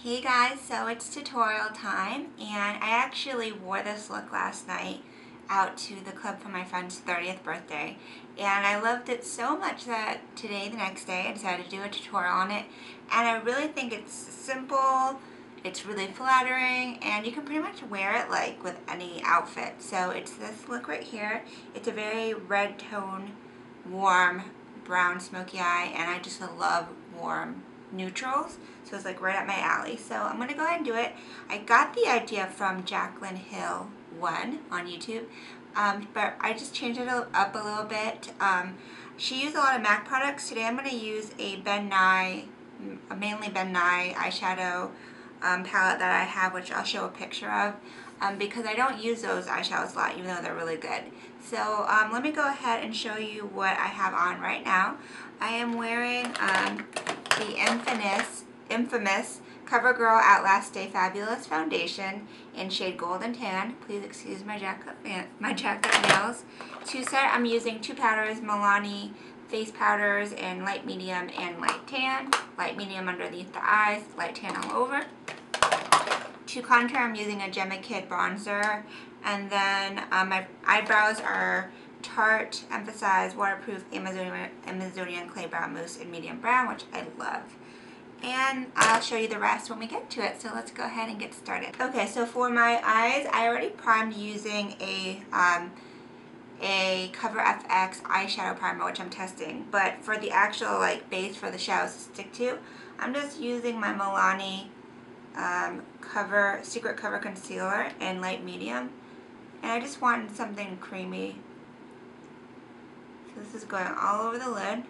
Hey guys, so it's tutorial time and I actually wore this look last night out to the club for my friend's 30th birthday and I loved it so much that today, the next day, I decided to do a tutorial on it and I really think it's simple, it's really flattering and you can pretty much wear it like with any outfit. So it's this look right here. It's a very red tone, warm, brown smoky eye and I just love warm neutrals. So it's like right up my alley. So I'm going to go ahead and do it. I got the idea from Jaclyn Hill 1 on YouTube. Um, but I just changed it up a little bit. Um, she used a lot of MAC products. Today I'm going to use a Ben Nye, mainly Ben Nye eyeshadow um, palette that I have, which I'll show a picture of. Um, because I don't use those eyeshadows a lot, even though they're really good. So um, let me go ahead and show you what I have on right now. I am wearing um, the infamous, infamous CoverGirl Outlast Stay Fabulous Foundation in shade Golden Tan. Please excuse my jacket, my jacket nails. To set, I'm using two powders, Milani face powders in light medium and light tan. Light medium underneath the eyes, light tan all over. To contour, I'm using a Jemma Kidd bronzer. And then um, my eyebrows are Tarte Emphasize Waterproof Amazonian, Amazonian Clay Brown Mousse in medium brown, which I love. And I'll show you the rest when we get to it, so let's go ahead and get started. Okay, so for my eyes, I already primed using a um, a Cover FX eyeshadow primer, which I'm testing. But for the actual like base for the shadows to stick to, I'm just using my Milani um, Cover Secret Cover Concealer in light medium. And I just wanted something creamy this is going all over the lid.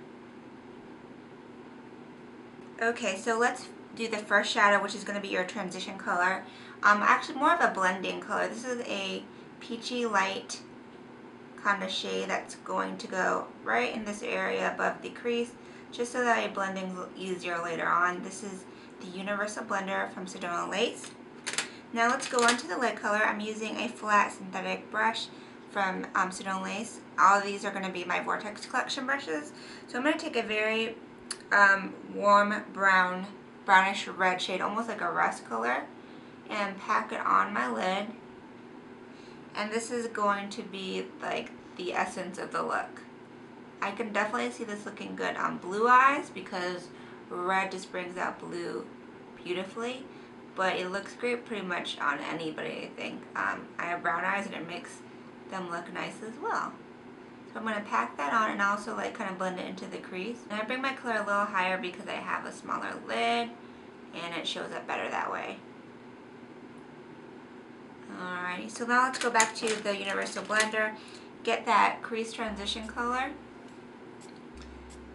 Okay, so let's do the first shadow, which is going to be your transition color. Um, actually, more of a blending color. This is a peachy light kind of shade that's going to go right in this area above the crease, just so that a blending easier later on. This is the Universal Blender from Sedona Lace. Now let's go on to the lid color. I'm using a flat synthetic brush from um, Sedona Lace. All of these are going to be my Vortex Collection brushes. So I'm going to take a very um, warm brown, brownish red shade, almost like a rust color, and pack it on my lid. And this is going to be like the essence of the look. I can definitely see this looking good on blue eyes because red just brings out blue beautifully. But it looks great pretty much on anybody, I think. Um, I have brown eyes and it makes them look nice as well. So I'm going to pack that on and also like kind of blend it into the crease. And I bring my color a little higher because I have a smaller lid and it shows up better that way. Alrighty, so now let's go back to the Universal Blender, get that crease transition color,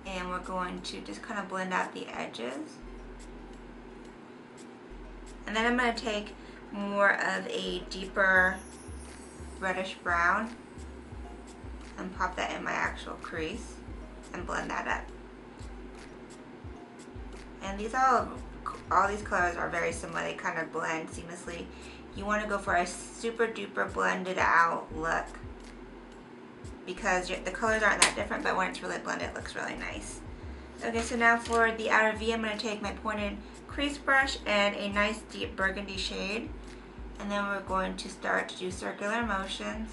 and we're going to just kind of blend out the edges. And then I'm going to take more of a deeper reddish brown and pop that in my actual crease and blend that up. And these all, all these colors are very similar. They kind of blend seamlessly. You want to go for a super duper blended out look because the colors aren't that different, but when it's really blended, it looks really nice. Okay, so now for the outer V, I'm going to take my pointed crease brush and a nice deep burgundy shade and then we're going to start to do circular motions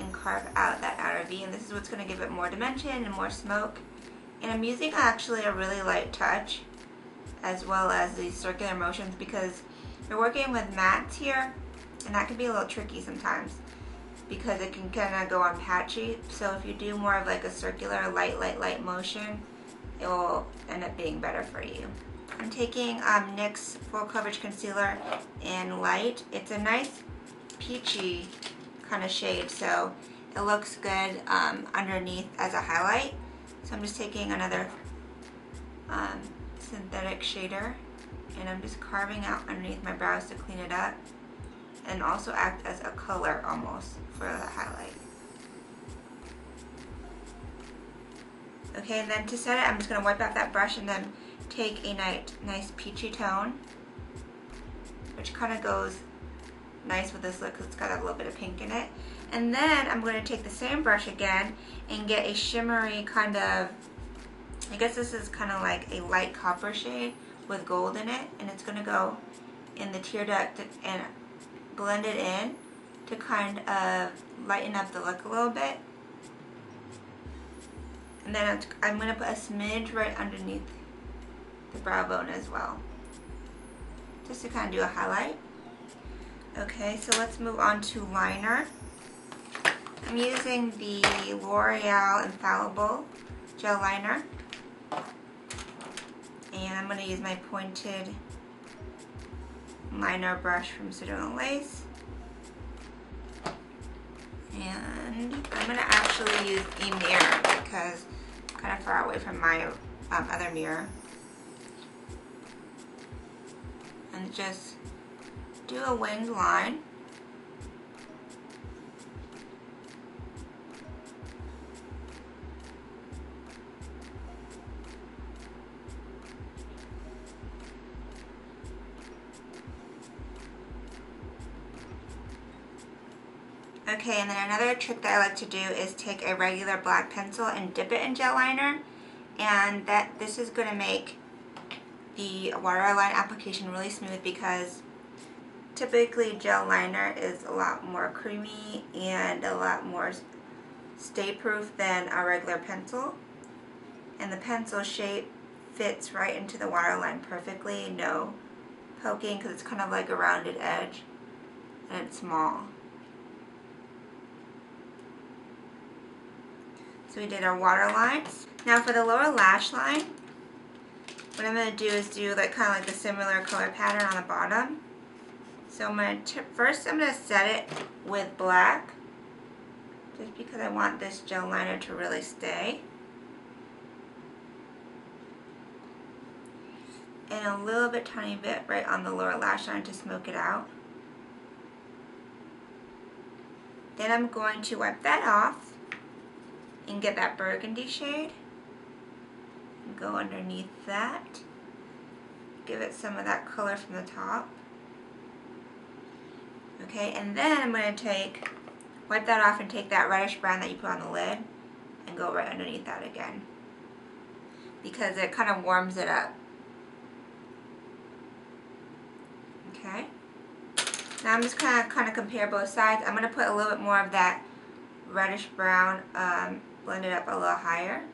and carve out that outer V. And this is what's going to give it more dimension and more smoke. And I'm using actually a really light touch as well as these circular motions because you're working with mats here and that can be a little tricky sometimes because it can kind of go on patchy. So if you do more of like a circular light, light, light motion, it will end up being better for you. I'm taking um, NYX Full Coverage Concealer in Light. It's a nice peachy kind of shade, so it looks good um, underneath as a highlight. So I'm just taking another um, synthetic shader and I'm just carving out underneath my brows to clean it up and also act as a color almost for the highlight. Okay, and then to set it, I'm just going to wipe off that brush and then take a nice, nice peachy tone, which kind of goes nice with this look because it's got a little bit of pink in it. And then I'm going to take the same brush again and get a shimmery kind of, I guess this is kind of like a light copper shade with gold in it and it's going to go in the tear duct and blend it in to kind of lighten up the look a little bit. And then I'm going to put a smidge right underneath the brow bone as well. Just to kind of do a highlight. Okay, so let's move on to liner. I'm using the L'Oreal Infallible Gel Liner. And I'm going to use my pointed liner brush from Sedona Lace. And I'm going to actually use a mirror because I'm kind of far away from my um, other mirror. Just do a winged line. Okay, and then another trick that I like to do is take a regular black pencil and dip it in gel liner. And that this is going to make the waterline application really smooth because typically gel liner is a lot more creamy and a lot more stay proof than a regular pencil. And the pencil shape fits right into the waterline perfectly, no poking because it's kind of like a rounded edge and it's small. So we did our water lines. Now for the lower lash line, what I'm going to do is do like kind of like a similar color pattern on the bottom. So I'm going to, first I'm going to set it with black, just because I want this gel liner to really stay. And a little bit, tiny bit right on the lower lash line to smoke it out. Then I'm going to wipe that off and get that burgundy shade go underneath that. Give it some of that color from the top. Okay and then I'm going to take wipe that off and take that reddish brown that you put on the lid and go right underneath that again. Because it kind of warms it up. Okay? Now I'm just kind of kind of compare both sides. I'm going to put a little bit more of that reddish brown um, blend it up a little higher.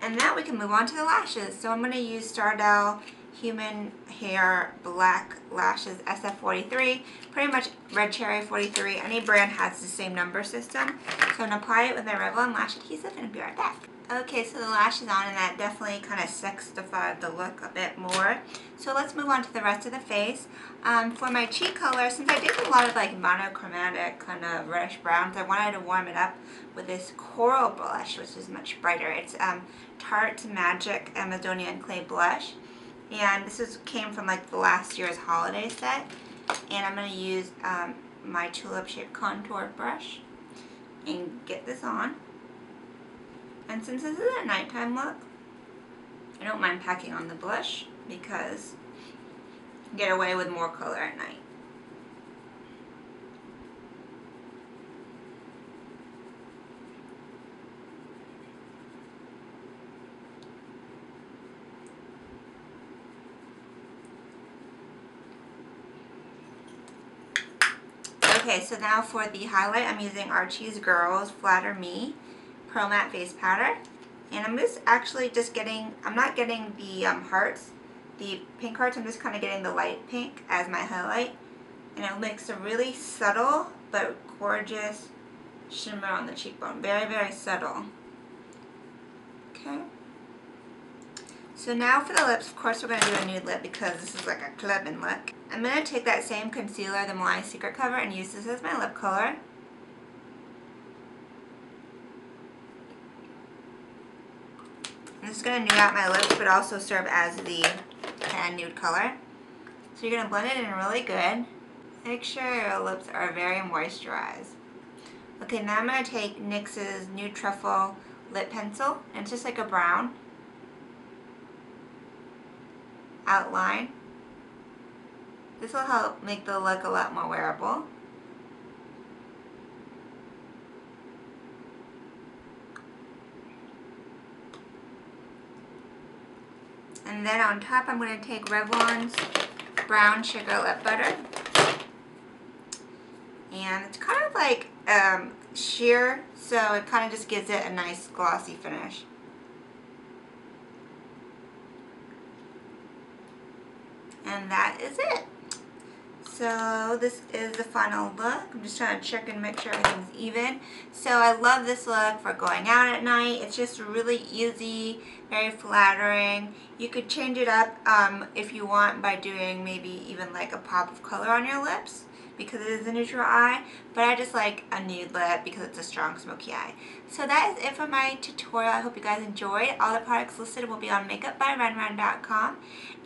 And now we can move on to the lashes. So I'm going to use Stardell Human Hair Black Lashes SF43. Pretty much Red Cherry 43. Any brand has the same number system. So I'm going to apply it with my Revlon Lash Adhesive and I'll be right back. Okay, so the lash is on and that definitely kind of sexified the look a bit more. So let's move on to the rest of the face. Um, for my cheek color, since I did a lot of like monochromatic kind of reddish browns, I wanted to warm it up with this coral blush, which is much brighter. It's um, Tarte Magic Amazonian Clay Blush. And this is came from like the last year's holiday set. And I'm going to use um, my tulip shaped contour brush and get this on. And since this is a nighttime look, I don't mind packing on the blush because get away with more color at night. Okay, so now for the highlight, I'm using Archie's Girls Flatter Me Pro Matte Face Powder. And I'm just actually just getting, I'm not getting the um, hearts, the pink hearts, I'm just kind of getting the light pink as my highlight. And it makes a really subtle but gorgeous shimmer on the cheekbone. Very, very subtle. Okay. So now for the lips, of course we're going to do a nude lip because this is like a clubbing look. I'm going to take that same concealer, the Milani Secret Cover, and use this as my lip color. This is going to nude out my lips, but also serve as the tan nude color. So you're going to blend it in really good. Make sure your lips are very moisturized. Okay, now I'm going to take NYX's Nude Truffle Lip Pencil, and it's just like a brown outline. This will help make the look a lot more wearable. And then on top, I'm going to take Revlon's Brown Sugar Lip Butter. And it's kind of like um, sheer, so it kind of just gives it a nice glossy finish. And that is it. So this is the final look. I'm just trying to check and make sure everything's even. So I love this look for going out at night. It's just really easy, very flattering. You could change it up um, if you want by doing maybe even like a pop of color on your lips because it is a neutral eye, but I just like a nude lip because it's a strong smoky eye. So that is it for my tutorial. I hope you guys enjoyed. All the products listed will be on makeupbyrenren.com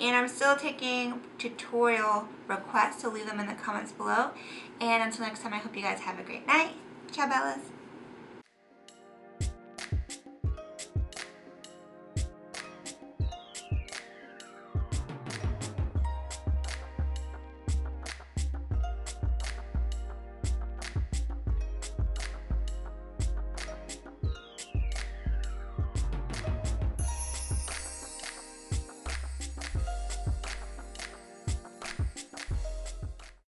and I'm still taking tutorial requests, so leave them in the comments below. And until next time, I hope you guys have a great night. Ciao, Bellas.